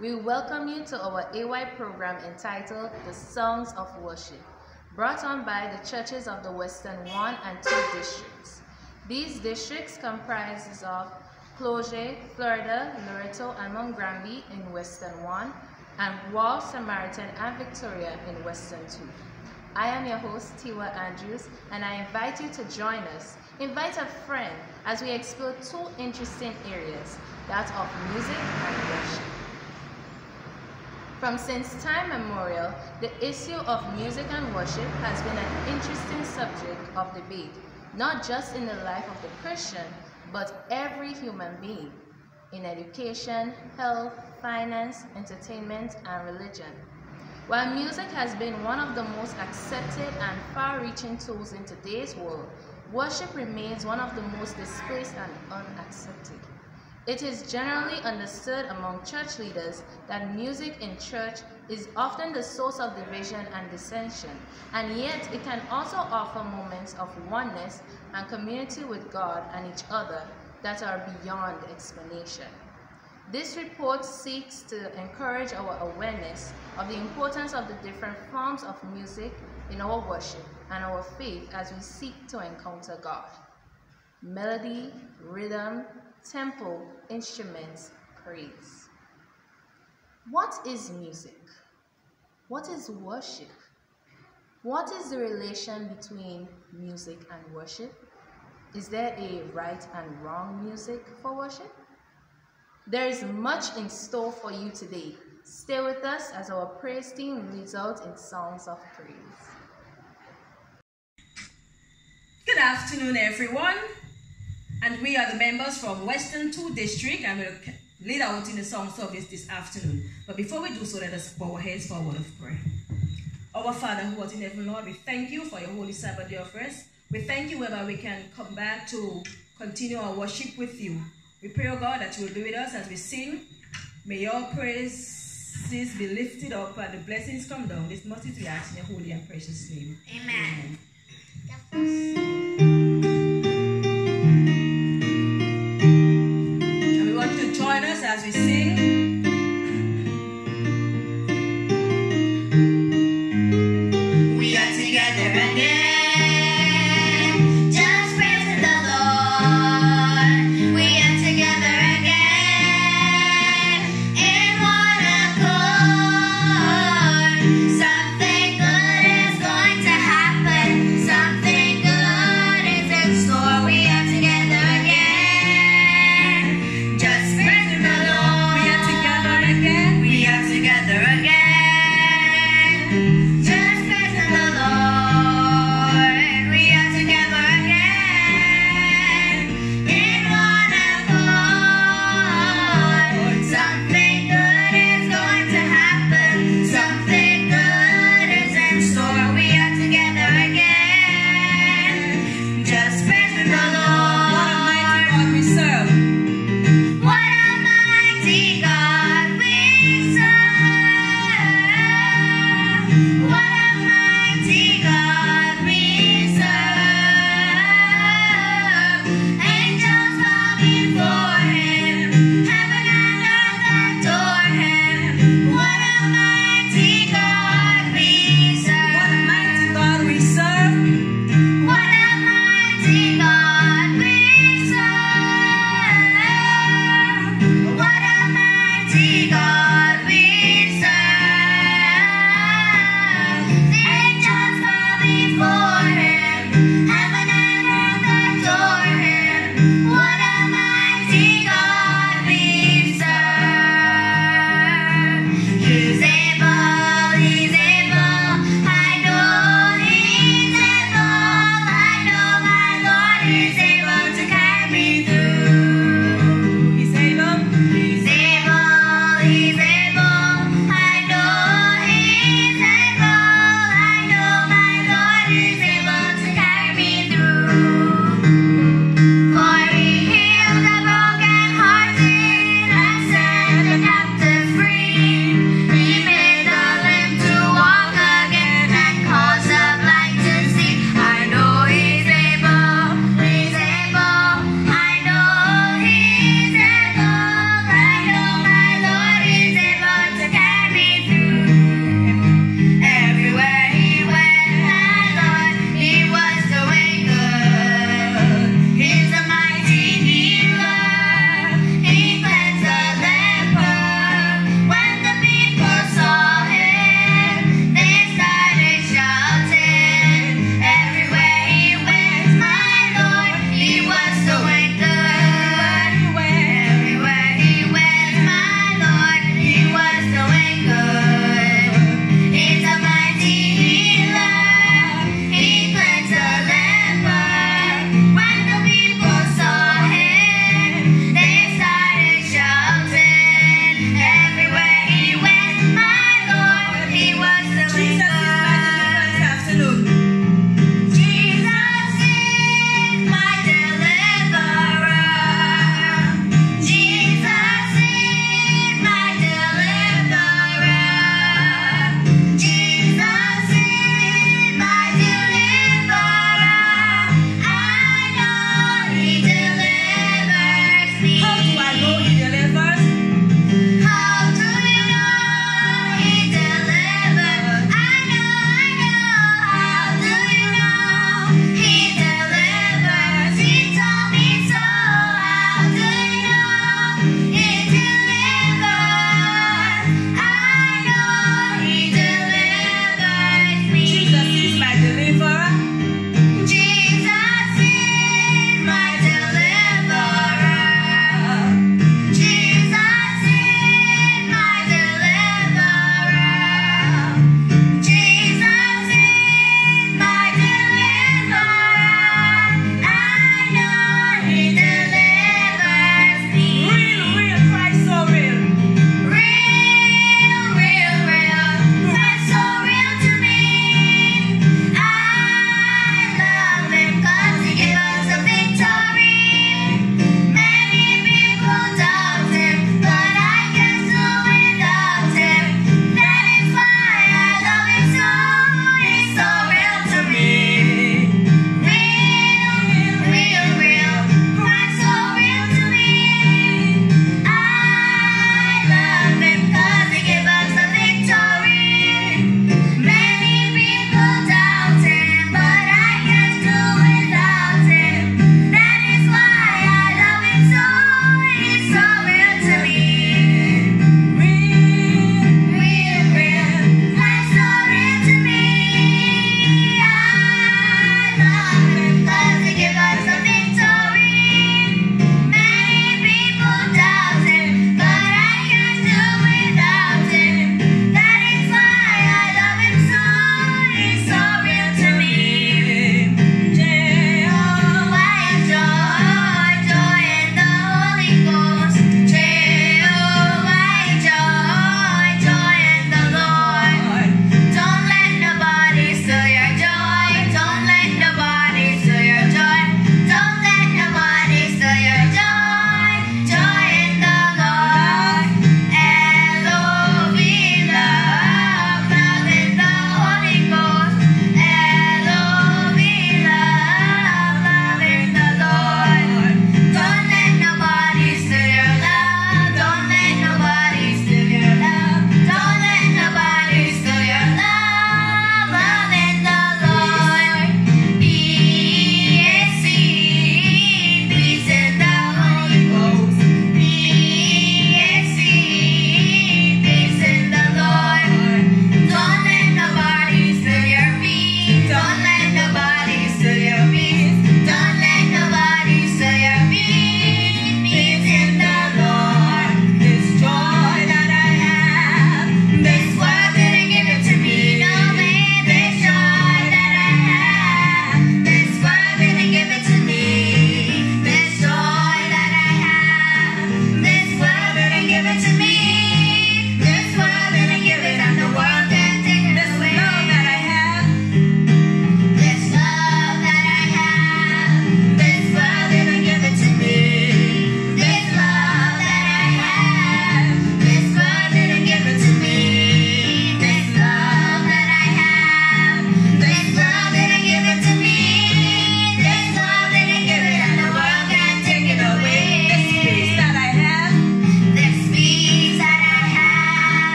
we welcome you to our AY program entitled The Songs of Worship, brought on by the churches of the Western 1 and 2 districts. These districts comprises of Cloche, Florida, Loreto, and Granby in Western 1, and Wall, Samaritan, and Victoria in Western 2. I am your host, Tiwa Andrews, and I invite you to join us. Invite a friend as we explore two interesting areas that of music and worship. From since time memorial, the issue of music and worship has been an interesting subject of debate, not just in the life of the Christian, but every human being, in education, health, finance, entertainment, and religion. While music has been one of the most accepted and far-reaching tools in today's world, worship remains one of the most displaced and unaccepted. It is generally understood among church leaders that music in church is often the source of division and dissension, and yet it can also offer moments of oneness and community with God and each other that are beyond explanation. This report seeks to encourage our awareness of the importance of the different forms of music in our worship and our faith as we seek to encounter God. Melody, rhythm, tempo, instruments, praise. What is music? What is worship? What is the relation between music and worship? Is there a right and wrong music for worship? There is much in store for you today. Stay with us as our praise team leads out in songs of praise. Good afternoon, everyone. And we are the members from Western 2 District and we'll lead out in the song service this afternoon. But before we do so, let us bow our heads for a word of prayer. Our Father who art in heaven, Lord, we thank you for your holy Sabbath day of rest. We thank you whereby we can come back to continue our worship with you. We pray, O oh God, that you will be with us as we sing. May your praises be lifted up and the blessings come down. This must we ask in your holy and precious name. Amen. Amen. To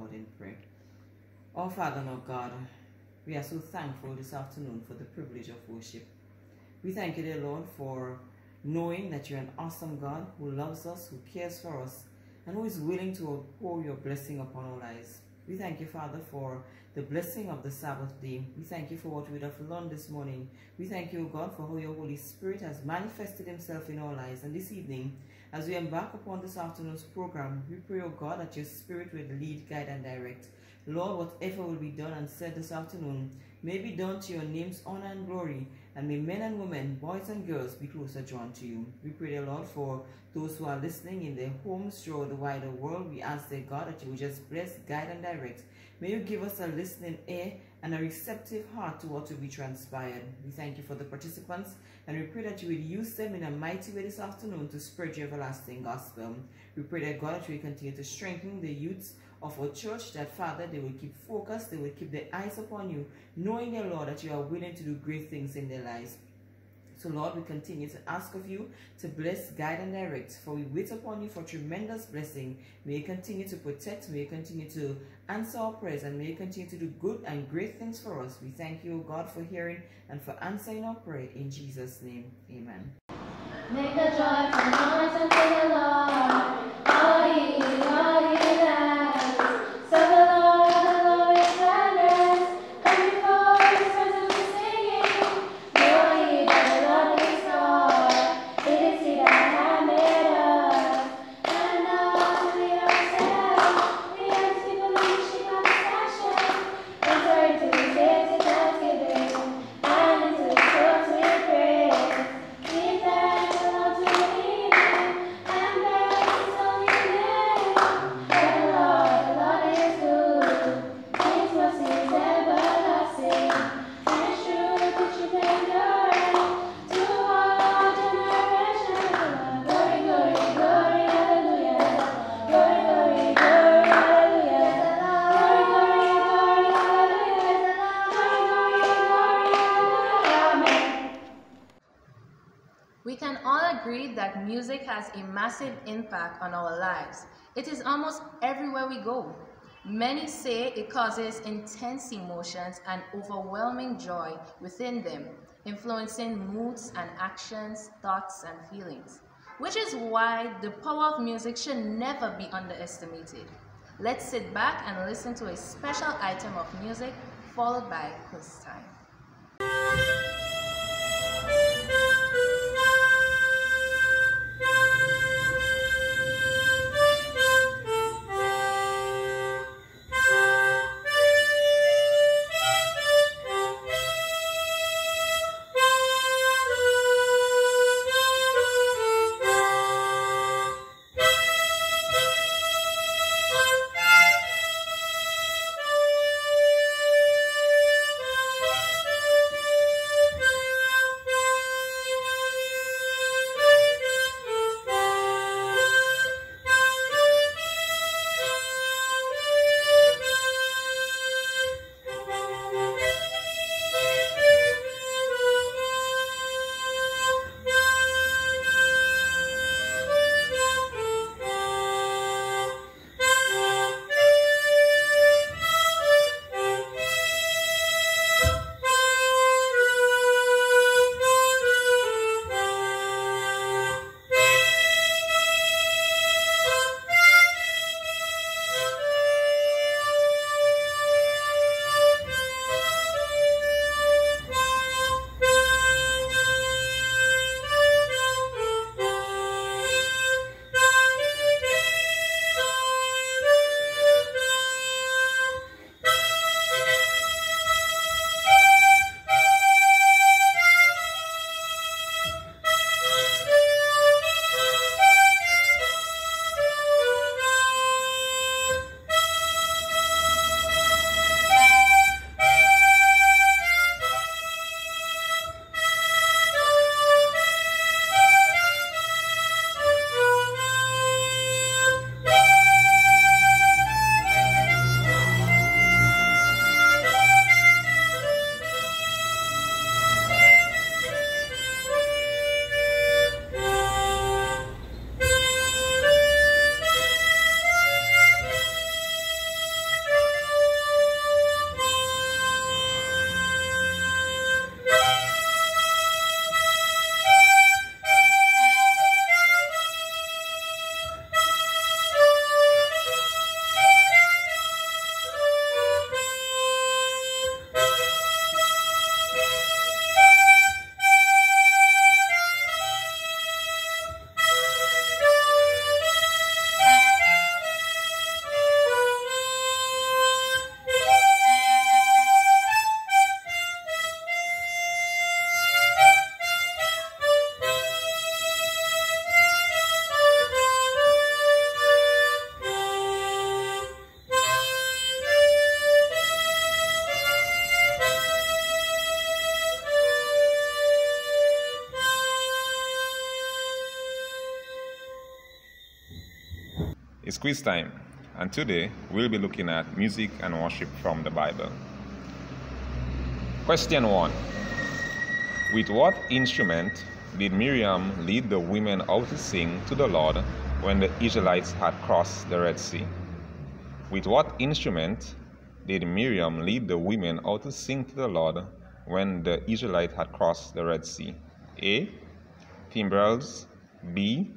Lord in prayer. Our Father and our God, we are so thankful this afternoon for the privilege of worship. We thank you, dear Lord, for knowing that you're an awesome God who loves us, who cares for us, and who is willing to pour your blessing upon our lives. We thank you, Father, for the blessing of the Sabbath day. We thank you for what we have learned this morning. We thank you, God, for how your Holy Spirit has manifested himself in our lives. And this evening, as we embark upon this afternoon's program, we pray, O God, that your Spirit will lead, guide, and direct. Lord, whatever will be done and said this afternoon may be done to your name's honor and glory, and may men and women, boys and girls, be closer drawn to you. We pray, dear Lord, for those who are listening in their homes throughout the wider world. We ask, dear God, that you will just bless, guide, and direct. May you give us a listening ear and a receptive heart to what will be transpired. We thank you for the participants, and we pray that you will use them in a mighty way this afternoon to spread your everlasting gospel. We pray that God, that you will continue to strengthen the youths of our church, that Father, they will keep focused, they will keep their eyes upon you, knowing, dear Lord, that you are willing to do great things in their lives. So, Lord, we continue to ask of you to bless, guide, and direct, for we wait upon you for tremendous blessing. May you continue to protect, may you continue to answer our prayers, and may you continue to do good and great things for us. We thank you, God, for hearing and for answering our prayer. In Jesus' name, amen. Make a joyful noise unto the Lord. Go. Many say it causes intense emotions and overwhelming joy within them, influencing moods and actions, thoughts, and feelings. Which is why the power of music should never be underestimated. Let's sit back and listen to a special item of music followed by quiz time. Quiz time, and today we'll be looking at music and worship from the Bible. Question 1 With what instrument did Miriam lead the women out to sing to the Lord when the Israelites had crossed the Red Sea? With what instrument did Miriam lead the women out to sing to the Lord when the Israelites had crossed the Red Sea? A. Timbrels, B.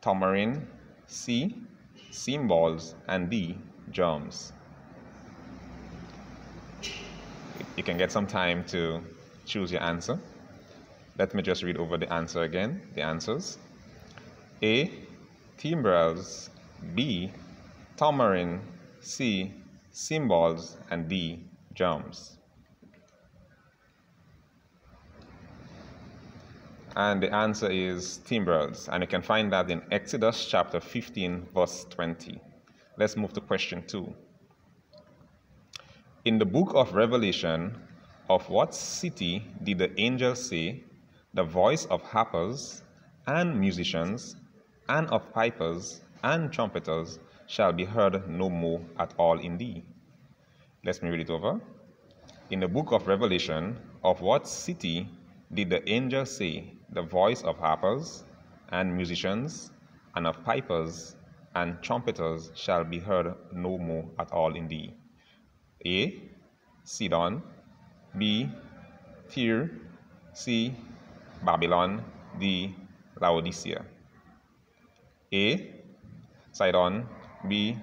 Tambourine, C. Cymbals, and D. germs. You can get some time to choose your answer. Let me just read over the answer again. The answers A. Timbrels, B. Tambourine, C. Cymbals, and D. Drums. And the answer is timbrels, and you can find that in Exodus chapter 15, verse 20. Let's move to question 2. In the book of Revelation, of what city did the angel say, The voice of harpers and musicians, and of pipers and trumpeters shall be heard no more at all in thee? Let me read it over. In the book of Revelation, of what city did the angel say, The voice of harpers and musicians, and of pipers and trumpeters shall be heard no more at all in thee? A. Sidon, B. Tyre, C. Babylon, D. Laodicea. A. Sidon, B.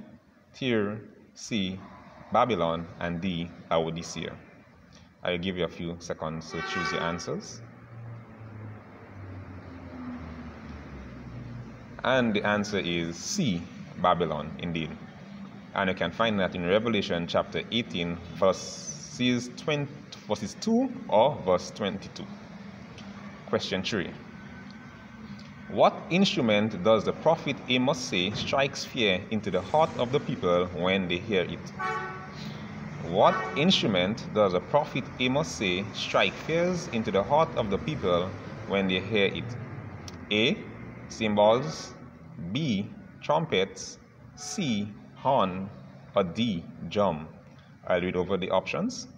Tyre, C. Babylon, and D. Laodicea. I'll give you a few seconds to choose your answers. And the answer is C. Babylon, indeed. And you can find that in Revelation chapter 18, verses, 20, verses 2 or verse 22. Question 3. What instrument does the prophet Amos say strikes fear into the heart of the people when they hear it? What instrument does the prophet Amos say strike fears into the heart of the people when they hear it? A. Cymbals, B. Trumpets, C. Horn, or D. Drum. I'll read over the options.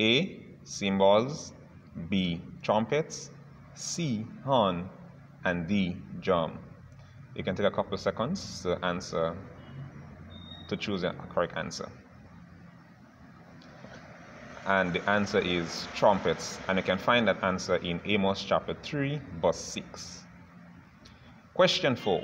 A. Cymbals, B. Trumpets, C. Horn, and D. Drum. You can take a couple of seconds to answer, to choose a correct answer. And the answer is trumpets. And you can find that answer in Amos chapter 3, verse 6. Question 4.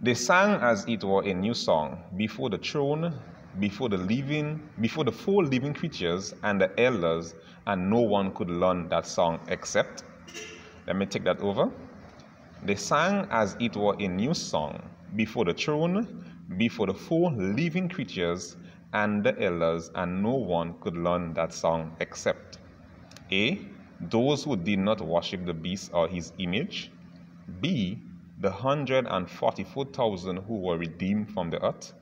They sang as it were a new song before the throne, before the living, before the four living creatures and the elders, and no one could learn that song except. Let me take that over. They sang as it were a new song before the throne, before the four living creatures and the elders, and no one could learn that song except A. Those who did not worship the beast or his image. B. The 144,000 who were redeemed from the earth.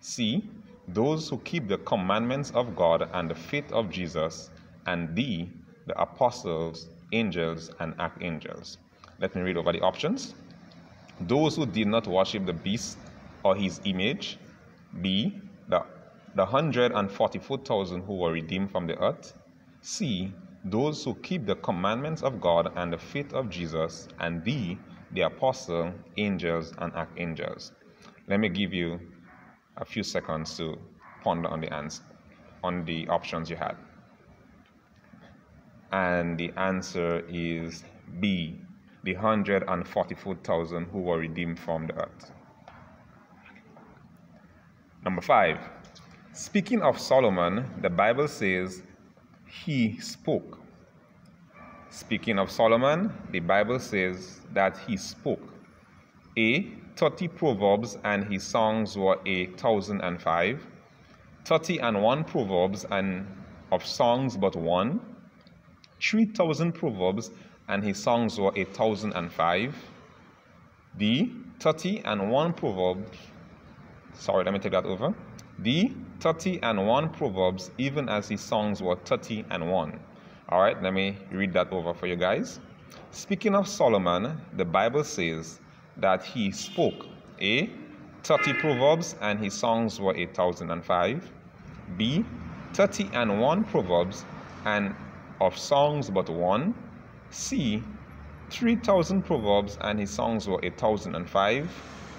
C. Those who keep the commandments of God and the faith of Jesus. And D. The apostles, angels, and archangels. Let me read over the options. Those who did not worship the beast or his image. B. The, the 144,000 who were redeemed from the earth. C. Those who keep the commandments of God and the faith of Jesus. And D. The apostle, angels, and archangels. Let me give you a few seconds to ponder on the answer, on the options you had. And the answer is B, the 144,000 who were redeemed from the earth. Number five, speaking of Solomon, the Bible says he spoke. Speaking of Solomon, the Bible says that he spoke. A. 30 proverbs and his songs were a thousand and five. 30 and one proverbs and of songs but one. 3,000 proverbs and his songs were a thousand and five. D. 30 and one proverbs. Sorry, let me take that over. D. 30 and one proverbs, even as his songs were 30 and one. All right, let me read that over for you guys. Speaking of Solomon, the Bible says that he spoke. A. 30 proverbs and his songs were 8005. B. 30 and 1 proverbs and of songs but one. C. 3000 proverbs and his songs were 8005.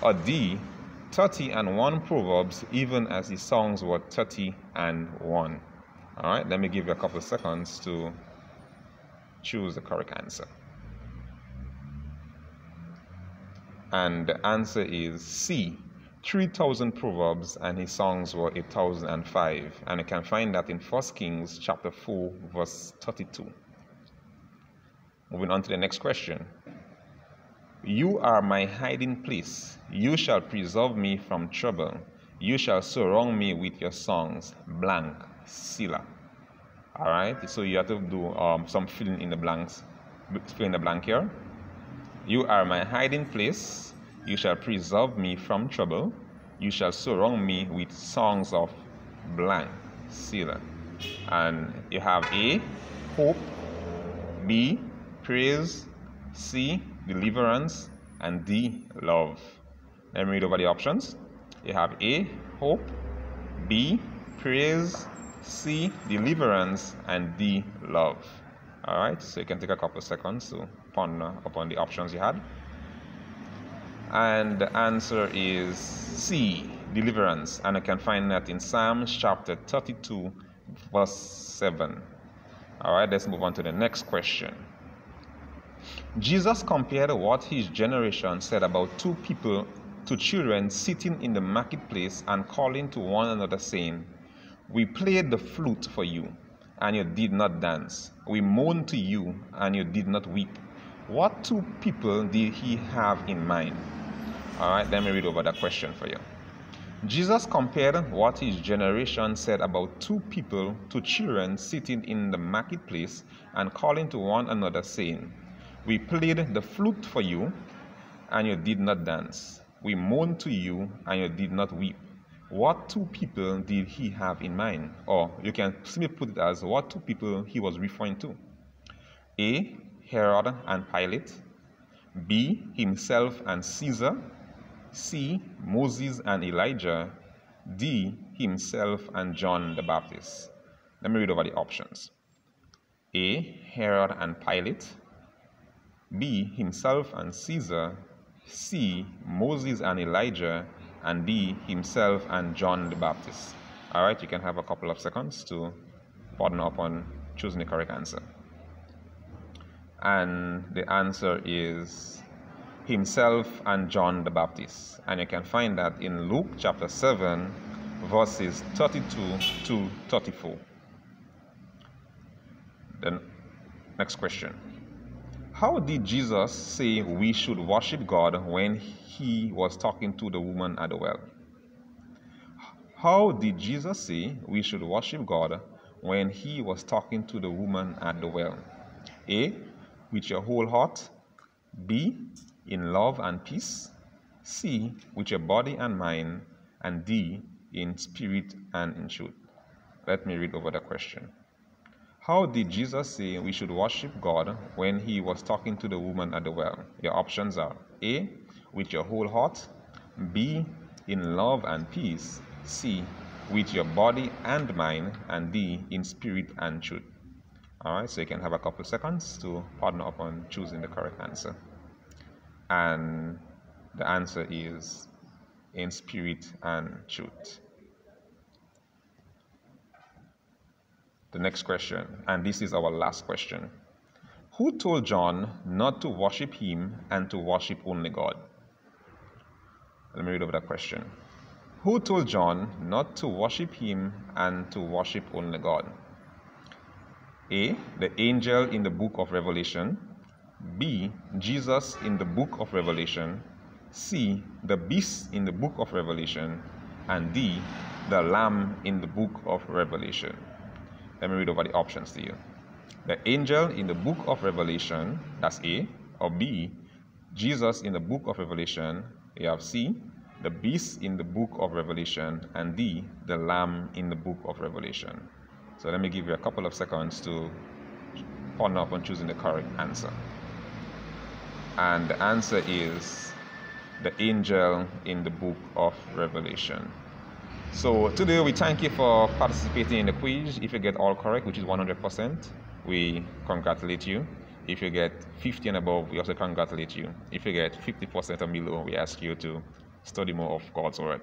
Or D. 30 and 1 proverbs even as his songs were 30 and 1. All right, let me give you a couple of seconds to choose the correct answer. And the answer is C. 3,000 proverbs and his songs were 8,005. And you can find that in 1 Kings chapter 4, verse 32. Moving on to the next question. You are my hiding place. You shall preserve me from trouble. You shall surround me with your songs. Blank. Selah. All right. So you have to do um, some filling in the blanks. Fill in the blank here. You are my hiding place. You shall preserve me from trouble. You shall surround me with songs of blank. Selah. And you have A. Hope. B. Praise. C. Deliverance. And D. Love. Let me read over the options. You have A. Hope. B. Praise. C. Deliverance. And D. Love. All right, so you can take a couple seconds to ponder upon the options you had. And the answer is C. Deliverance. And you can find that in Psalms chapter 32, verse 7. All right, let's move on to the next question. Jesus compared what his generation said about two people to children sitting in the marketplace and calling to one another, saying, We played the flute for you, and you did not dance. We mourned to you, and you did not weep. What two people did he have in mind? All right, let me read over that question for you. Jesus compared what his generation said about two people to children sitting in the marketplace and calling to one another, saying, We played the flute for you, and you did not dance. We mourned to you, and you did not weep. What two people did he have in mind? Or you can simply put it as what two people he was referring to? A. Herod and Pilate. B. Himself and Caesar. C. Moses and Elijah. D. Himself and John the Baptist. Let me read over the options. A. Herod and Pilate. B. Himself and Caesar. C. Moses and Elijah. And D. Himself and John the Baptist. All right, you can have a couple of seconds to pardon up on choosing the correct answer. And the answer is himself and John the Baptist. And you can find that in Luke chapter 7, verses 32 to 34. Then, next question. How did Jesus say we should worship God when he was talking to the woman at the well? How did Jesus say we should worship God when he was talking to the woman at the well? A. With your whole heart. B. In love and peace. C. With your body and mind. And D. In spirit and in truth. Let me read over the question. How did Jesus say we should worship God when he was talking to the woman at the well? Your options are A. With your whole heart. B. In love and peace. C. With your body and mind. And D. In spirit and truth. Alright, so you can have a couple seconds to partner up on choosing the correct answer. And the answer is in spirit and truth. The next question, and this is our last question. Who told John not to worship him and to worship only God? Let me read over that question. Who told John not to worship him and to worship only God? A. The angel in the book of Revelation. B. Jesus in the book of Revelation. C. The beast in the book of Revelation. And D. The lamb in the book of Revelation. Let me read over the options to you. The angel in the book of Revelation, that's A, or B, Jesus in the book of Revelation, you have C, the beast in the book of Revelation, and D, the lamb in the book of Revelation. So let me give you a couple of seconds to ponder upon choosing the correct answer. And the answer is the angel in the book of Revelation. So today we thank you for participating in the quiz. If you get all correct, which is 100%, we congratulate you. If you get 50 and above, we also congratulate you. If you get 50% or below, we ask you to study more of God's word.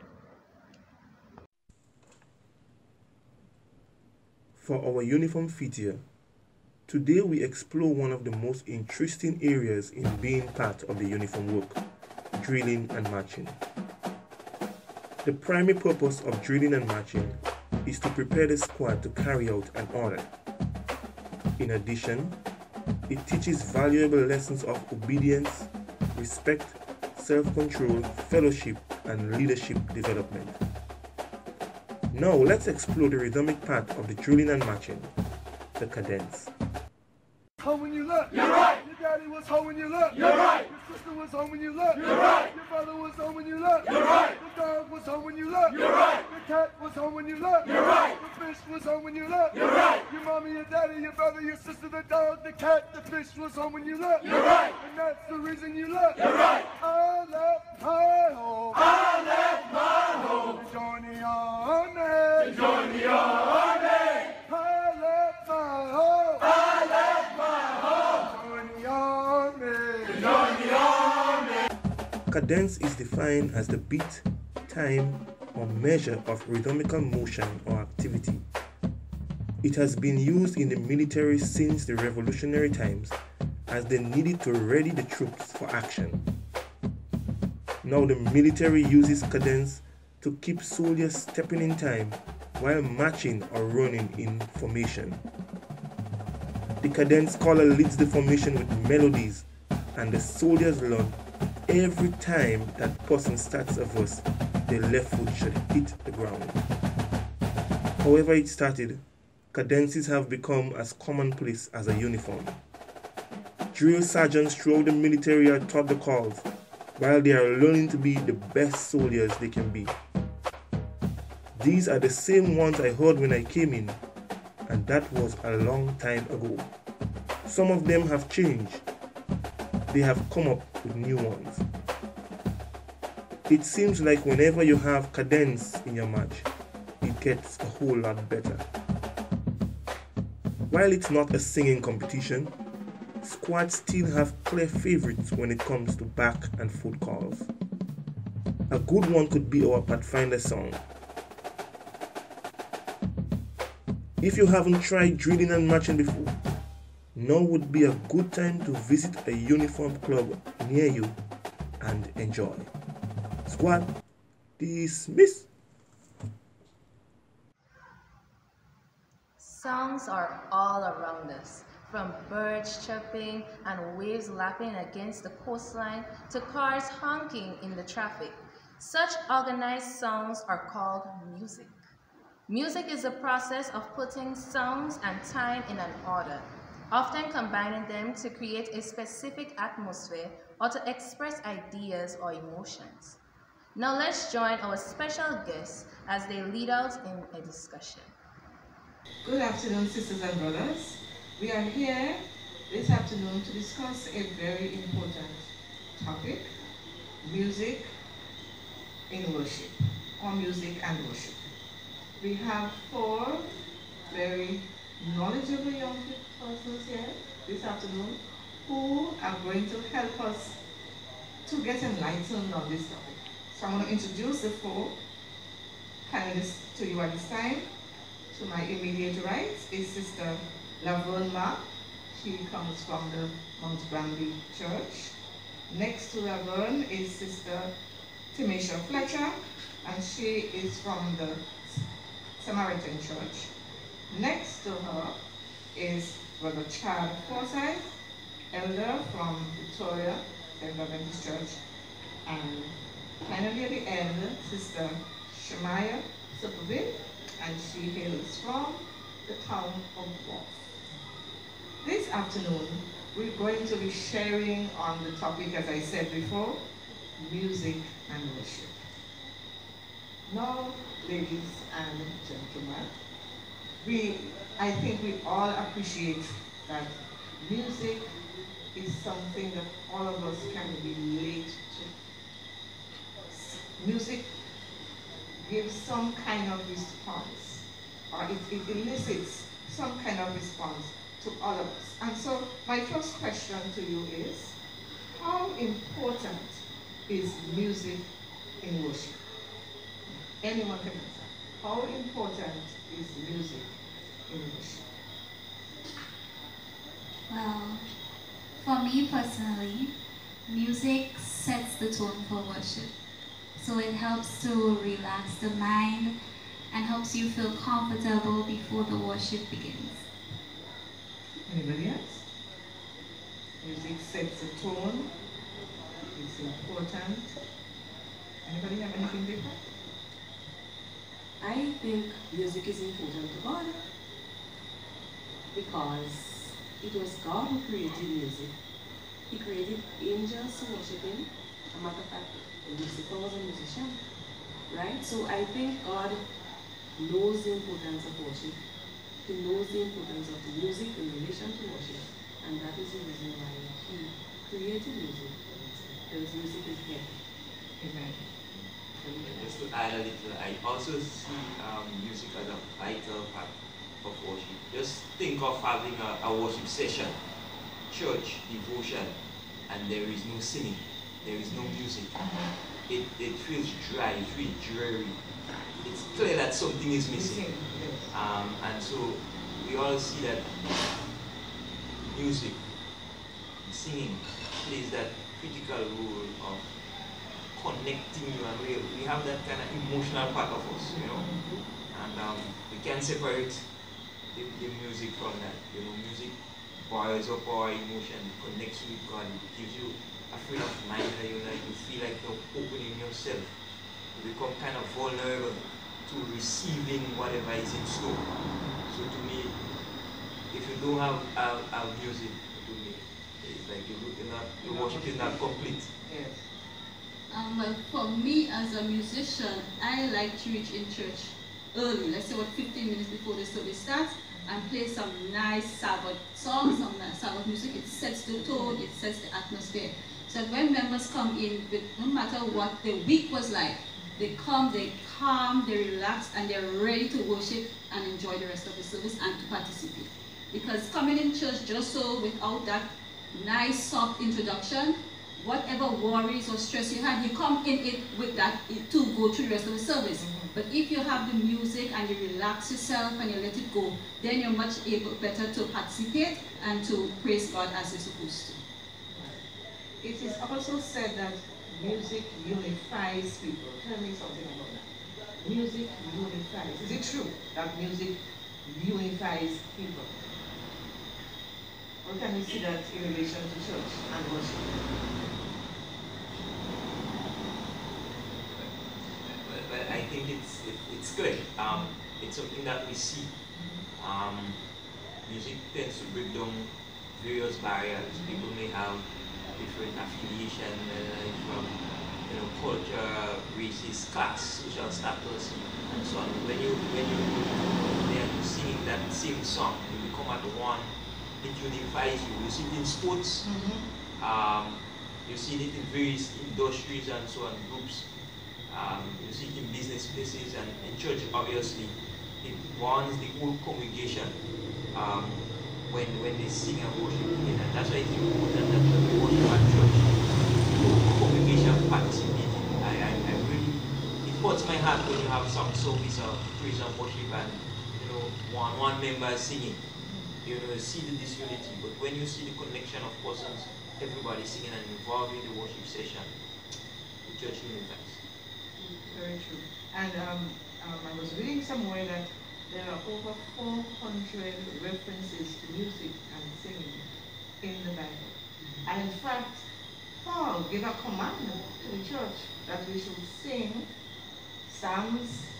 For our uniform feature, today we explore one of the most interesting areas in being part of the uniform work, drilling and marching. The primary purpose of drilling and marching is to prepare the squad to carry out an order. In addition, it teaches valuable lessons of obedience, respect, self-control, fellowship, and leadership development. Now let's explore the rhythmic part of the drilling and marching, the cadence. home when you look. You're right. Your daddy was home when you look. You're right. Your sister was home when you look. You're right. Your brother was home when you look. You're right. The dog was home when you look. You're right. The cat was home when you look. You're right. The fish was home when you look. You're right. Your mommy, your daddy, your brother, your sister, the dog, the cat, the fish was home when you look. You're right. And that's the reason you look. You're right. I left my home. I left my home. To join the army. To join the army. I left my home. I left my home. Join the army. To join the army. Cadence is defined as the beat, time, or measure of rhythmical motion or activity. It has been used in the military since the revolutionary times as they needed to ready the troops for action. Now the military uses cadence to keep soldiers stepping in time while marching or running in formation. The cadence caller leads the formation with melodies and the soldiers learn every time that person starts a verse, the left foot should hit the ground. However it started, cadences have become as commonplace as a uniform. Drill sergeants throughout the military are taught the calls, while they are learning to be the best soldiers they can be. These are the same ones I heard when I came in, and that was a long time ago. Some of them have changed. They have come up with new ones. It seems like whenever you have cadence in your match, it gets a whole lot better. While it's not a singing competition, squads still have clear favorites when it comes to back and foot calls. A good one could be our Pathfinder song. If you haven't tried drilling and marching before, now would be a good time to visit a uniform club near you and enjoy. Squad, dismiss. Songs are all around us, from birds chirping and waves lapping against the coastline to cars honking in the traffic. Such organized songs are called music. Music is a process of putting sounds and time in an order, often combining them to create a specific atmosphere or to express ideas or emotions. Now let's join our special guests as they lead out in a discussion. Good afternoon, sisters and brothers. We are here this afternoon to discuss a very important topic music in worship, or music and worship. We have four very knowledgeable young persons here this afternoon who are going to help us to get enlightened on this topic. So I'm going to introduce the four panelists to you at this time. To my immediate right is Sister Laverne Ma. She comes from the Mount Granby Church. Next to Laverne is Sister Timisha Fletcher, and she is from the Samaritan Church. Next to her is Brother Chad Forsyth, elder from Victoria St. Baptist Church. And finally at the end, Sister Shemaya Superville, and she hails from the town of Wharf. This afternoon, we're going to be sharing on the topic, as I said before, music and worship. Now, ladies and gentlemen, we, I think we all appreciate that music is something that all of us can relate to. music gives some kind of response, or it, it elicits some kind of response to all of us. And so my first question to you is, how important is music in worship? Anyone can answer. How important is music in? Well, for me personally, music sets the tone for worship. So it helps to relax the mind and helps you feel comfortable before the worship begins. Anybody else? Music sets the tone. It's important. Anybody have anything different? I think music is important to God because it was God who created music. He created angels to worship Him. A matter of fact, Lucifer was a musician, right? So I think God knows the importance of worship. He knows the importance of the music in relation to worship, and that is the reason why He created music. Because music is here. Amen. Just to add a little, I also see um, music as a vital part of worship. Just think of having a, a worship session, church, devotion, and there is no singing, there is no music. It, it feels dry, it feels dreary. It's clear that something is missing. Um, and so we all see that music, singing plays that critical role of connecting you and we, we have that kind of emotional part of us, you know. And um, we can't separate the, the music from that. You know, music boils up our emotion, connects you with God, it gives you a free of mind that you like, you feel like you're opening yourself. You become kind of vulnerable to receiving whatever is in store. So to me, if you don't have, have, have music, to me, it's like you, you're not, your worship is not complete. Yes. Um, well, for me as a musician, I like to reach in church early, let's say what 15 minutes before the service starts, and play some nice Sabbath songs, some nice Sabbath music. It sets the tone, it sets the atmosphere. So when members come in, no matter what the week was like, they come, they calm, they relax, and they're ready to worship and enjoy the rest of the service and to participate. Because coming in church just so without that nice soft introduction, whatever worries or stress you had, you come in it with that to go through the rest of the service. But if you have the music and you relax yourself and you let it go, then you're much able better to participate and to praise God as you're supposed to. It is also said that music unifies people. Tell me something about that. Music unifies. Is it true that music unifies people? Or can you see that in relation to church and worship? Well, I think it's it, it's clear. Um, it's something that we see. Um, music tends to break down various barriers. People may have different affiliation uh, from you know culture, races, class, social status, and so on. When you when you then sing that same song, you become at one. It unifies you. You see it in sports. Um, you see it in various industries and so on, groups. Um, you see in business places and in church, obviously. It bonds the whole congregation um, when, when they sing and worship together. And that's why it's important that we worship at church, congregation participating. I, I, I really, it hurts my heart when you have some service of praise and worship and, you know, one, one member singing. You know, see the disunity, but when you see the connection of persons, everybody singing and involved in the worship session, the church unifies. Very true. And um, um, I was reading somewhere that there are over 400 references to music and singing in the Bible. And in fact, Paul gave a command to the church that we should sing psalms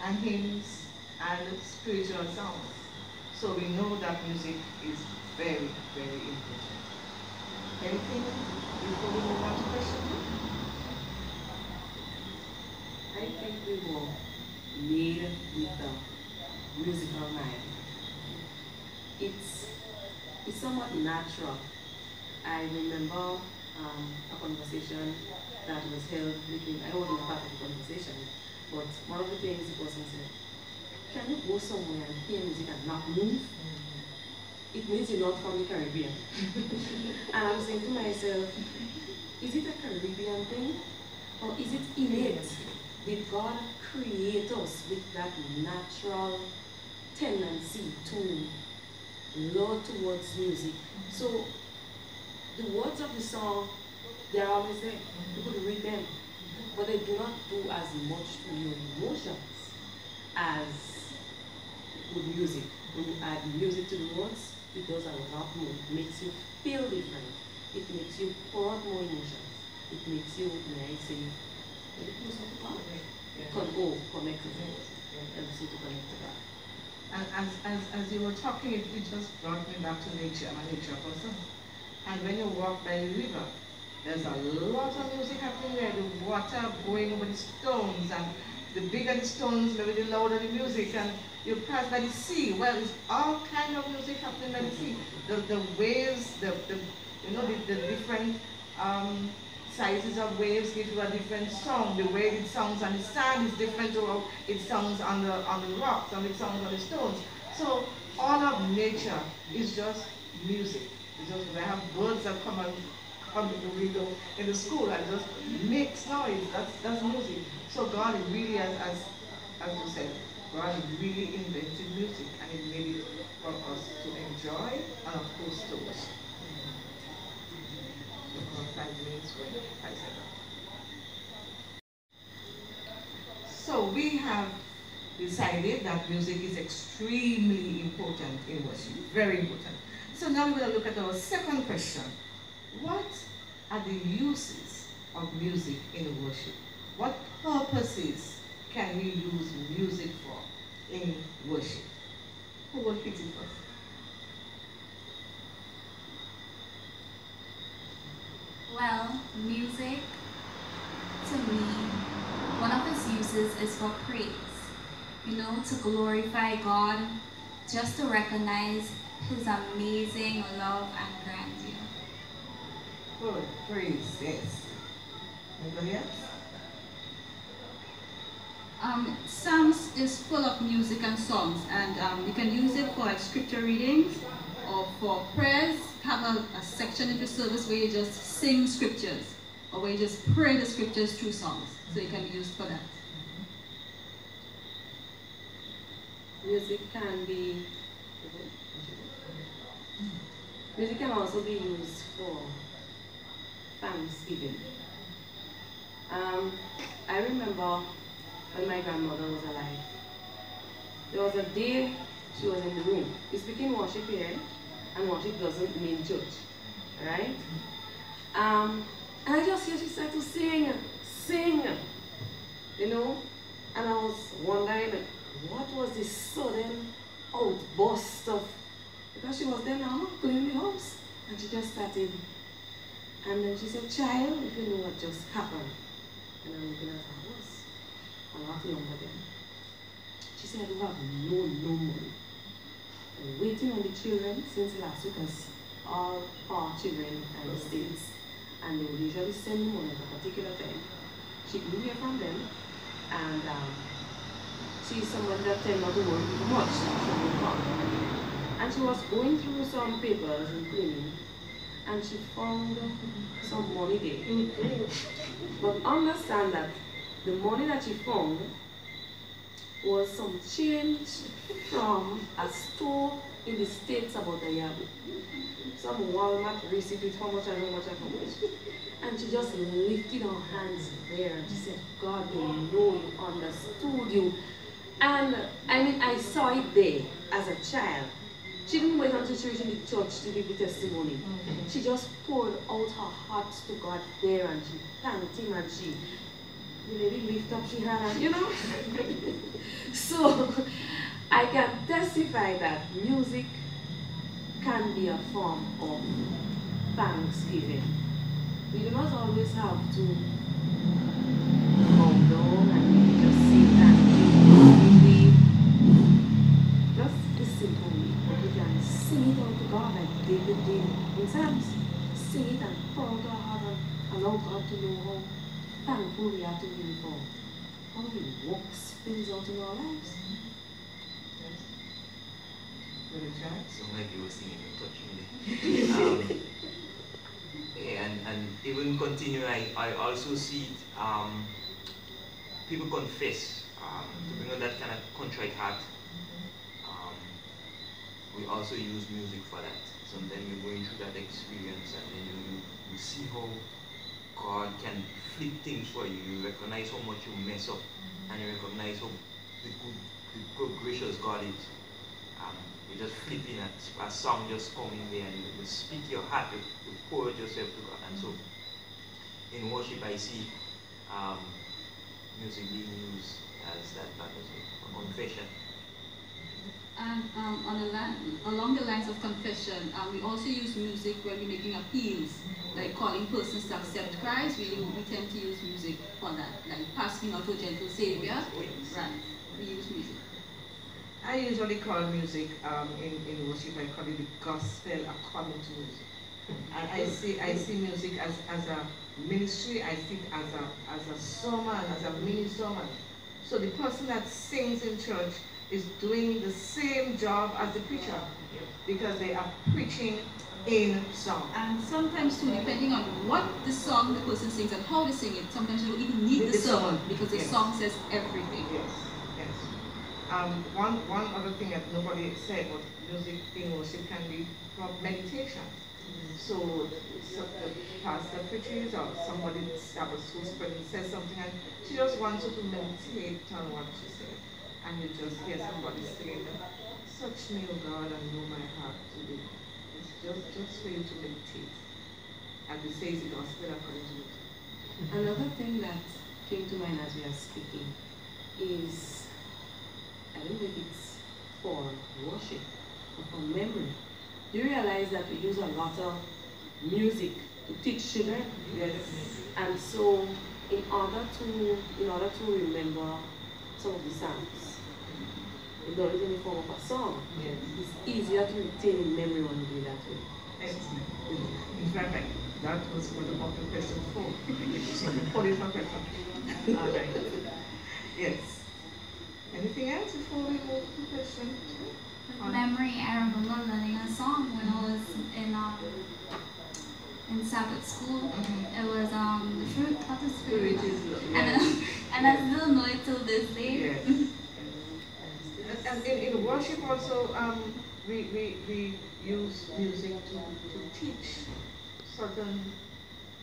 and hymns and spiritual songs. So we know that music is very, very important. Anything before we move on to question? I think we were made with the musical mind. It's it's somewhat natural. I remember um, a conversation that was held between, I wasn't part of the conversation, but one of the things the person said, can you go somewhere and hear music and not move? It means you're not from the Caribbean. and I'm saying to myself, is it a Caribbean thing? Or is it innate? Did God create us with that natural tendency to love towards music? So the words of the song, they're always there. You read them. But they do not do as much to your emotions as with music. When you add music to the words, it does a lot more. It makes you feel different. It makes you pour out more emotions. It makes you, may I say, Con-. Helps you to connect to God. And as, as, as you were talking, it, it just brought me back to nature. I'm a nature person. And when you walk by the river, there's a lot of music happening there. The water going over the stones, and the bigger the stones, maybe the louder the music. And you pass by the sea. Well, it's all kind of music happening by the sea. The, the waves, the, the you know, the, the different um, sizes of waves give you a different song. The way it sounds on the sand is different to how it sounds on the on the rocks, and it sounds on the stones. So all of nature is just music. It's just we have birds that come and come in the window in the school and just makes noise. That's that's music. So God really as as as you said, God really invented music and he made it for us to enjoy and of course to worship. So we have decided that music is extremely important in worship, very important. So now we're going to look at our second question. What are the uses of music in worship? What purposes can we use music for in worship? Who will pick it first? Well, music, to me, one of its uses is for praise. You know, to glorify God, just to recognize His amazing love and grandeur. Good, praise, yes. Anybody else? Um, Psalms is full of music and songs, and um, you can use it for like scripture readings or for prayers. Have a, a section in the service where you just sing scriptures or where you just pray the scriptures through songs. So it can be used for that. Music can be music can also be used for Thanksgiving. Um, I remember when my grandmother was alive. There was a day she was in the room. We speak in worship here, and worship doesn't mean church, right? Um, and I just hear she start to sing, sing, you know, and I was wondering what was this sudden outburst of because she was there now cleaning the house, and she just started, and then she said, "Child, if you know what just happened," and I'm looking at her, was a lot younger then. She said, "You have no no money." Waiting on the children since last week as all our children are in the States and they would usually send me money at a particular time. She couldn't hear from them and um, she's someone that tend not to too much, she would come. And she was going through some papers and cleaning and she found some money there. but understand that the money that she found was some change from a store in the States about a year ago. Some Walmart with how much and how much and how much. And she just lifted her hands there and she said, God, you know you understood you. And I mean, I saw it there as a child. She didn't wait until she was in the church to give the testimony. Mm-hmm. She just poured out her heart to God there and she thanked him and she the lady lift up she had, you know. so I can testify that music can be a form of thanksgiving. We do not always have to go down and just say thank you. Maybe just the simple way. But we can sing it to God like David did in Psalms. Sing it and pour out our heart and allow God to know how thankful we are to Him for how He works things out in our lives. Like you were singing, touching me. um, and, and even continue, I, I also see um, people confess um, to bring on that kind of contrite heart. Um, we also use music for that. Sometimes you're going through that experience and then you, you, you see how God can flip things for you. You recognize how much you mess up and you recognize how the good, the good gracious God is. You're just flipping at a song just coming there and you, you speak your heart, you, you pour yourself to God. And so in worship I see um, music being used as that is a confession. And um, on the along the lines of confession, um, we also use music when we're making appeals, like calling persons to accept Christ. We, we tend to use music for that, like passing out to gentle Savior. Right, we use music. I usually call music um, in, in worship, I call it the gospel according to music. I, I see I see music as, as a ministry, I see it as a as a sermon, as a mini sermon. So the person that sings in church is doing the same job as the preacher because they are preaching in song. And sometimes too, depending on what the song the person sings and how they sing it, sometimes you don't even need the, The sermon because the yes. song says everything. Yes. Um, one, one other thing that nobody said, but music in worship can be for meditation. So, so the pastor preaches or somebody establishes who's present says something and she just wants you to meditate on what she said. And you just hear somebody saying, Search me, O God, and know my heart today. It's just, just for you to meditate. And we say it's the gospel according to it. Another thing that came to mind as we are speaking is, I don't know if it's for worship or for memory. Do you realize that we use a lot of music to teach children? Yes. And so, in order to, in order to remember some of the songs, we don't use any form of a song. Yes. It's easier to retain in memory when we do that way. Excellent. In fact, that was what the other question for. You put question. All right. Yes. Anything else before we move to question two? Memory, I remember learning a song when I was in um, in Sabbath school. It was um the fruit of the spirit, is love, and yes. and I still know it till this day. Yes. And- And in, in worship also, um, we, we, we use music to, to teach certain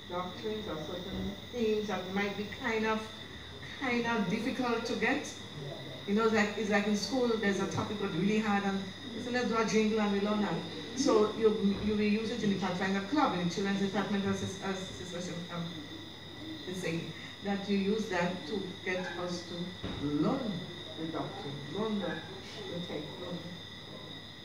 doctrines or certain things that might be kind of kind of difficult to get. You know, it's like it's like in school there's a topic that's really hard and so let's do a jingle and we learn that. So you you will use it in the Pathfinder Club in the children's department as as Sister um, is saying that you use that to get us to learn the doctrine, learn the, the text, learn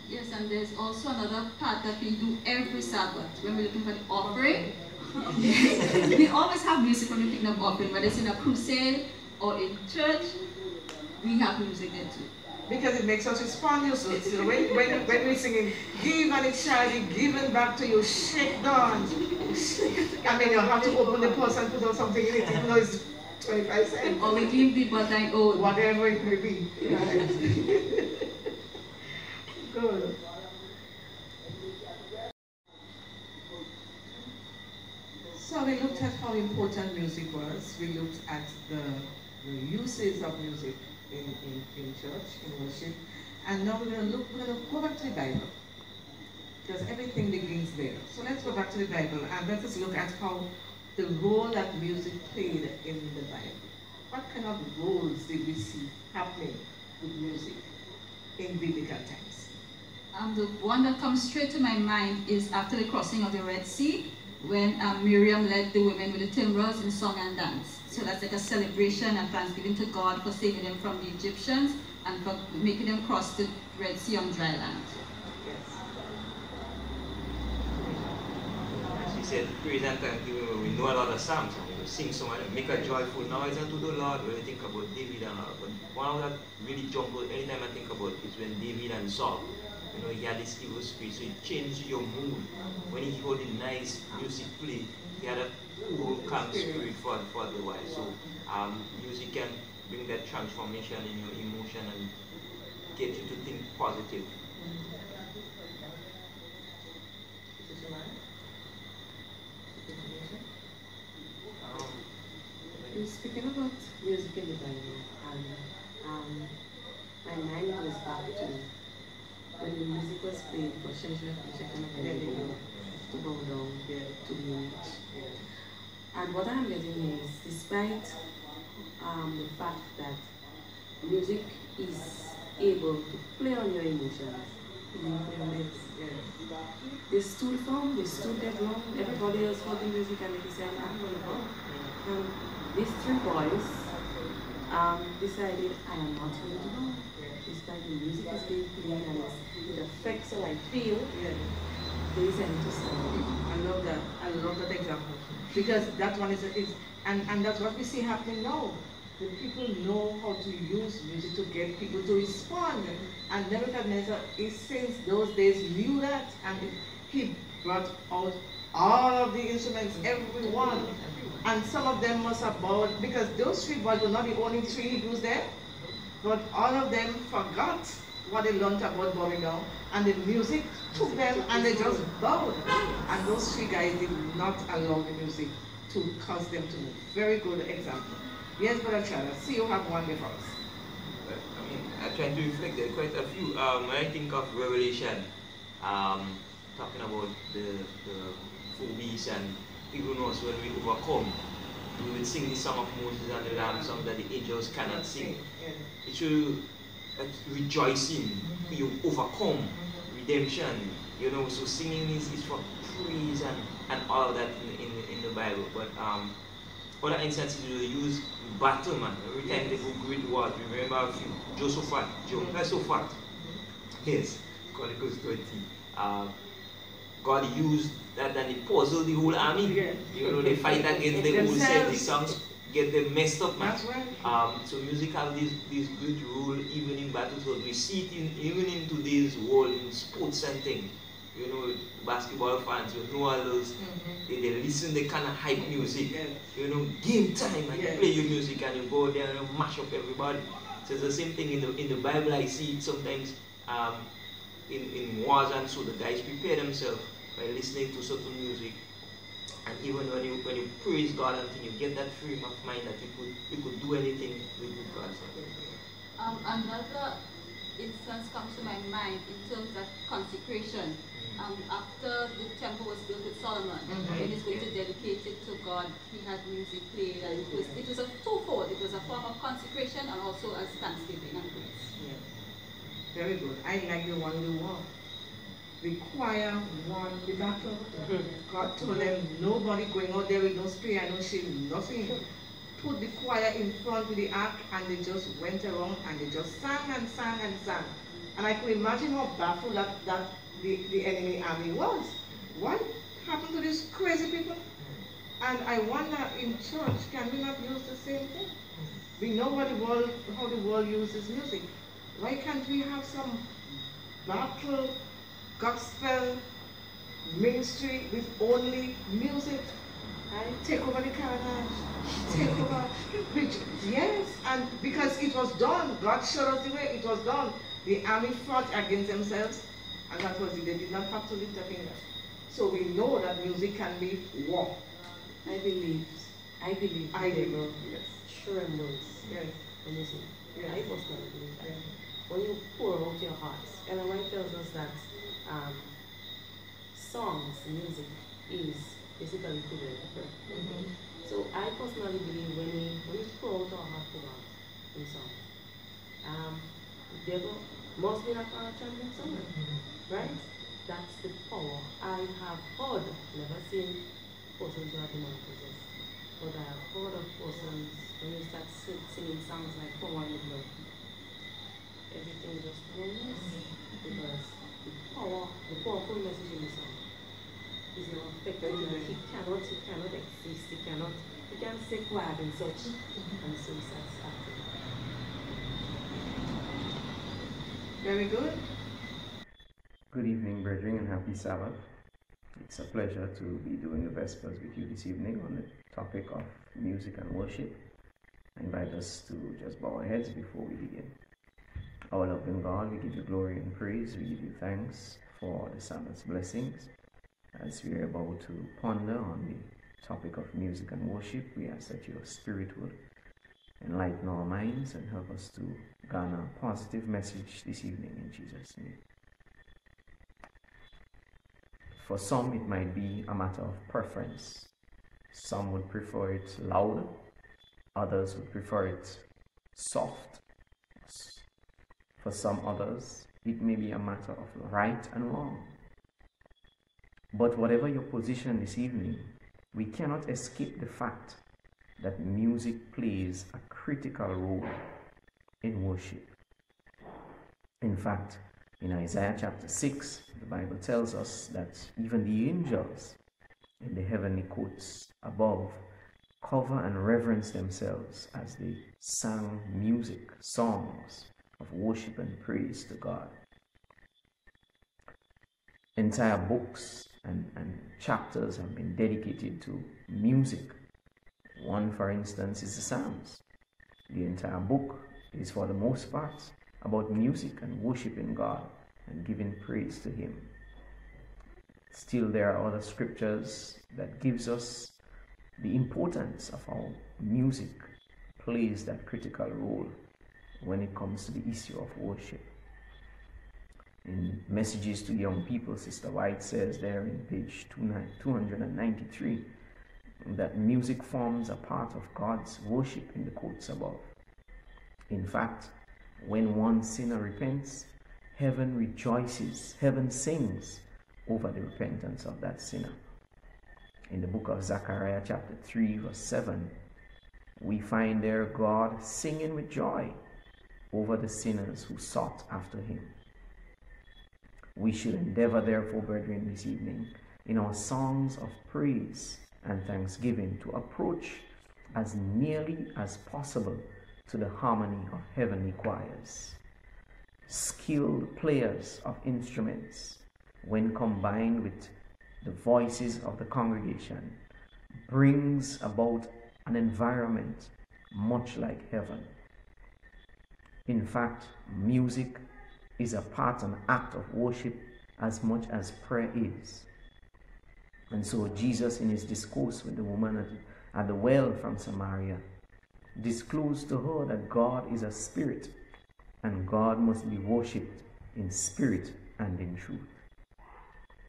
Yes, and there's also another part that we do every Sabbath when we're looking for the offering. we always have music when we're picking up offering, whether it's in a crusade or in church, we have music there too. because it makes us respond. You so, when, when, when we're singing, give and it shall be given back to you, shake down. I mean, you have to open the purse and put on something in it, even though it's 25 cents. Or we give the but thine own. Whatever it may be. Right. Good. So we looked at how important music was. We looked at the, uses of music in, in, in church, in worship. And now we're going to look, we're going to go back to the Bible. Because everything begins there. So let's go back to the Bible and let us look at how the role that music played in the Bible. What kind of roles did we see happening with music in biblical times? Um, the one that comes straight to my mind is after the crossing of the Red Sea, when um, Miriam led the women with the timbrels in song and dance. So that's like a celebration and thanksgiving to God for saving them from the Egyptians and for making them cross the Red Sea on dry land. Yes. She said, praise and we know a lot of psalms and we sing of them. Make a joyful noise unto the Lord when we think about David and all. But one of that really out anytime I think about is when David and Saul you know, he had this evil spirit, so it changed your mood. When he heard the nice music play, he had a cool, calm spirit for, for the while. So um, music can bring that transformation in your emotion and get you to think positive. Um, speaking about music in the Bible, and um, my mind goes back to when the music was played for Meshach, and Abednego to bow down to the image. And what I'm getting is, despite um, the fact that music is able to play on your emotions, they stood firm, they stood their ground, everybody else heard the music and they said, I'm going to go. And these three boys um, decided, I am not going to go. Despite the music is being played and it affects how I feel, they decided to stand. I love that. I love that example. Because that one is, is and, and that's what we see happening now. The people know how to use music to get people to respond. And Nebuchadnezzar, is since those days, knew that. And he brought out all of the instruments, everyone. And some of them must have bowed, because those three boys were not the only three Hebrews there. But all of them forgot what they learned about bowing down. And the music them and they just bowed. And those three guys did not allow the music to cause them to move. Very good example. Yes, Brother Charles, see you have one before us. I mean, I try to reflect there quite a few. Um, when I think of Revelation, um, talking about the, the four beasts and people knows when we overcome, we will sing the song of Moses and the Lamb, song that the angels cannot sing. It should uh, rejoicing, you overcome, redemption, you know, so singing is, is for praise and, and all of that in, in, in the Bible. But um, other instances we use battle, man. Every time they go great wars, remember a few. Josephat, Jehoshaphat. Yes, Chronicles 20. Uh, God used that and he puzzled the whole army. You know, they fight against the whole set, the songs get them messed up, man. Um, so music has this, this great role even in battlefield. We see it in, even in today's world, in sports and things. You know, basketball fans, you know all those, they, they listen, they kind of hype music. You know, game time, and you play your music and you go there and you mash up everybody. So it's the same thing in the in the Bible. I see it sometimes um, in, in wars and so the guys prepare themselves by listening to certain music. And even when you when you praise God and thing, you get that frame of mind that you could you could do anything with, God's help. Um, another instance comes to my mind in terms of consecration. Um, after the temple was built with Solomon, Mhm. when he's going to dedicate it to God, he had music played, and it was it was a twofold. It was a form of consecration and also as thanksgiving and praise. Very good. I like the one you want. The one won the battle. Mm-hmm. God told them nobody going out there with no spear, no shield, nothing. Put the choir in front of the ark and they just went around and they just sang and sang and sang. And I could imagine how baffled that, that the, the enemy army was. What happened to these crazy people? And I wonder in church, can we not use the same thing? We know what the world, how the world uses music. Why can't we have some battle, gospel, ministry with only music? And take over the carnage, take over, which, yes, and because it was done, God showed us the way it was done. The army fought against themselves, and that was it. They did not have to lift a finger. So we know that music can be war. I believe, I believe I believe. Yes. trembles Yes. when you sing. Yes. I personally believe that. When you pour out your hearts, Ellen White tells us that um, songs, music, is basically equivalent to prayer. So I personally believe when we, when we pour out our heart to God in song, um, the devil must be like a trembling somewhere, right? That's the power. I have heard, never seen persons who are demon possessed, but I have heard of persons when you start singing songs like Power in the Blood, everything just moves because power, the powerful message in the song is now affecting him. He cannot, he cannot exist, he cannot, he can't quiet and such, and so he starts acting. Very good. Good evening, brethren, and happy Sabbath. It's a pleasure to be doing the Vespers with you this evening on the topic of music and worship. I invite us to just bow our heads before we begin. Our loving God, we give you glory and praise. We give you thanks for the Sabbath's blessings. As we are about to ponder on the topic of music and worship, we ask that your Spirit would enlighten our minds and help us to garner a positive message this evening in Jesus' name. For some, it might be a matter of preference. Some would prefer it loud, others would prefer it soft. For some others, it may be a matter of right and wrong. But whatever your position this evening, we cannot escape the fact that music plays a critical role in worship. In fact, in Isaiah chapter 6, the Bible tells us that even the angels in the heavenly courts above cover and reverence themselves as they sang music, songs of worship and praise to God. Entire books and, and chapters have been dedicated to music. One, for instance, is the Psalms. The entire book is, for the most part, about music and worshiping God and giving praise to Him. Still, there are other scriptures that gives us the importance of how music plays that critical role when it comes to the issue of worship. In Messages to Young People, Sister White says there in page 293 that music forms a part of God's worship in the courts above. In fact, when one sinner repents, heaven rejoices, heaven sings over the repentance of that sinner. In the book of Zechariah, chapter 3, verse 7, we find there God singing with joy over the sinners who sought after him. We should endeavor, therefore, brethren, this evening in our songs of praise and thanksgiving to approach as nearly as possible to the harmony of heavenly choirs. Skilled players of instruments, when combined with the voices of the congregation, brings about an environment much like heaven. In fact, music is a part and act of worship as much as prayer is. And so, Jesus, in his discourse with the woman at, the well from Samaria, disclosed to her that God is a spirit and God must be worshipped in spirit and in truth.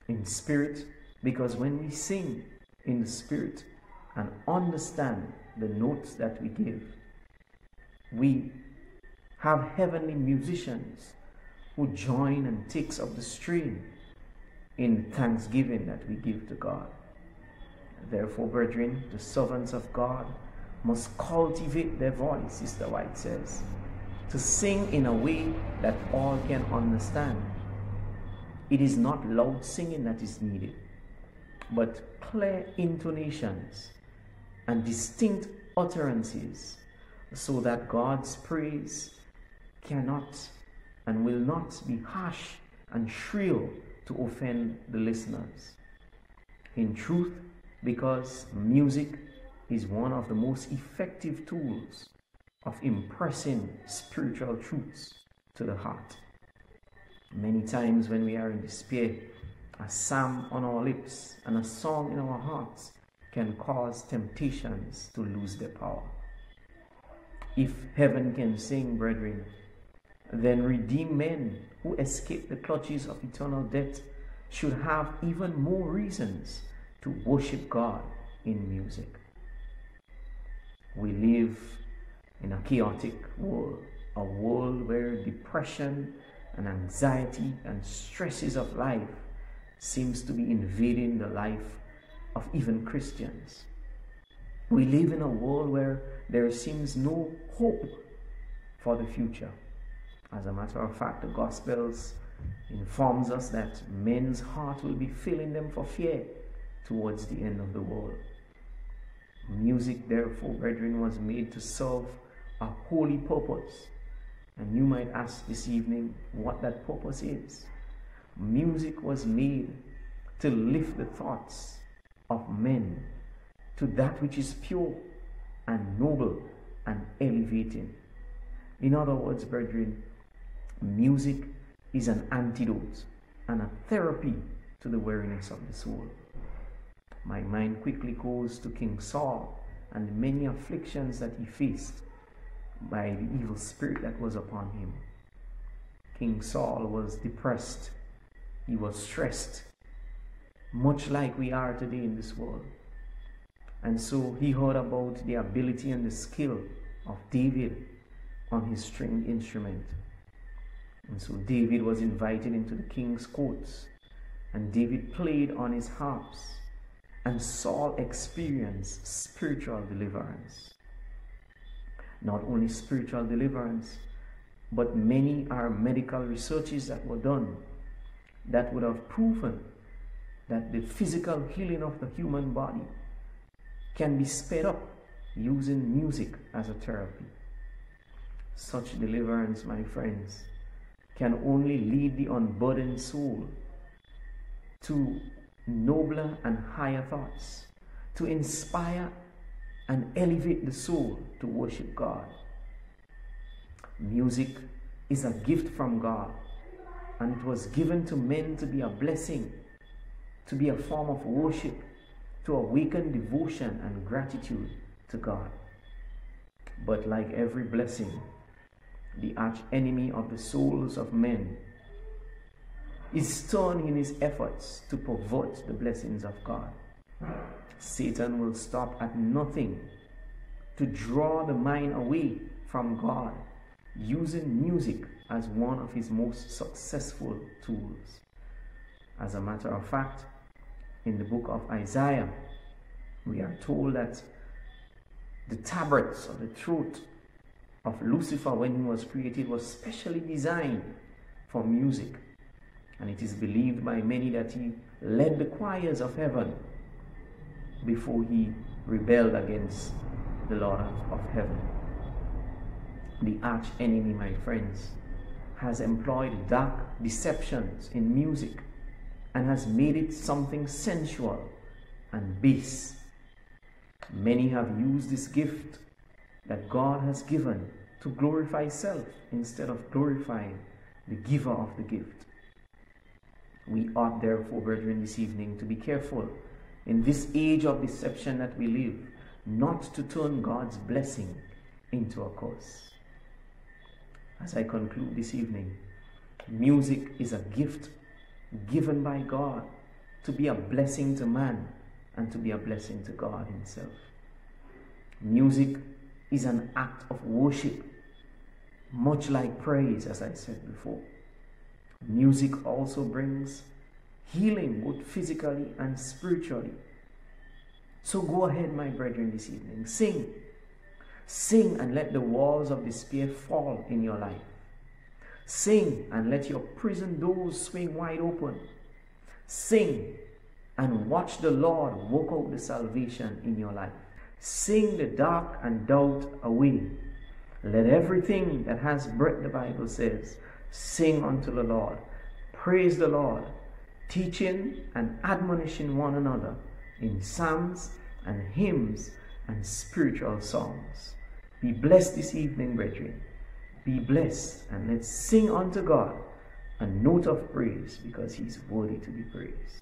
In spirit, because when we sing in the spirit and understand the notes that we give, we have heavenly musicians who join and takes up the strain in thanksgiving that we give to God. Therefore, brethren, the servants of God must cultivate their voice, Sister White says, to sing in a way that all can understand. It is not loud singing that is needed, but clear intonations and distinct utterances so that God's praise cannot and will not be harsh and shrill to offend the listeners. In truth, because music is one of the most effective tools of impressing spiritual truths to the heart. Many times when we are in despair, a psalm on our lips and a song in our hearts can cause temptations to lose their power. If heaven can sing, brethren, then redeemed men who escape the clutches of eternal death should have even more reasons to worship God in music. We live in a chaotic world, a world where depression and anxiety and stresses of life seems to be invading the life of even Christians. We live in a world where there seems no hope for the future. As a matter of fact, the Gospels informs us that men's heart will be filling them for fear towards the end of the world. Music, therefore, brethren, was made to serve a holy purpose. And you might ask this evening what that purpose is. Music was made to lift the thoughts of men to that which is pure and noble and elevating. In other words, brethren, music is an antidote and a therapy to the weariness of the soul. My mind quickly goes to King Saul and the many afflictions that he faced by the evil spirit that was upon him. King Saul was depressed, he was stressed, much like we are today in this world. And so he heard about the ability and the skill of David on his string instrument. And so David was invited into the king's courts, and David played on his harps, and Saul experienced spiritual deliverance. Not only spiritual deliverance, but many are medical researches that were done that would have proven that the physical healing of the human body can be sped up using music as a therapy. Such deliverance, my friends, can only lead the unburdened soul to nobler and higher thoughts, to inspire and elevate the soul to worship God. Music is a gift from God, and it was given to men to be a blessing, to be a form of worship, to awaken devotion and gratitude to God. But like every blessing, the arch enemy of the souls of men is stern in his efforts to pervert the blessings of God. Satan will stop at nothing to draw the mind away from God using music as one of his most successful tools. As a matter of fact, in the book of Isaiah, we are told that the tabrets or the throat of Lucifer when he was created was specially designed for music. And it is believed by many that he led the choirs of heaven before he rebelled against the Lord of heaven. The arch enemy, my friends, has employed dark deceptions in music and has made it something sensual and base. Many have used this gift that God has given to glorify self instead of glorifying the giver of the gift. We ought, therefore, brethren, this evening to be careful in this age of deception that we live, not to turn God's blessing into a curse. As I conclude this evening, music is a gift given by God to be a blessing to man and to be a blessing to God Himself. Music is an act of worship, much like praise, as I said before. Music also brings healing, both physically and spiritually. So go ahead, my brethren, this evening. Sing. Sing and let the walls of despair fall in your life. Sing and let your prison doors swing wide open. Sing and watch the Lord work out the salvation in your life. Sing the dark and doubt away. Let everything that has breath, the Bible says, sing unto the Lord. Praise the Lord, teaching and admonishing one another in psalms and hymns and spiritual songs. Be blessed this evening, brethren. Be blessed and let's sing unto God a note of praise because he's worthy to be praised.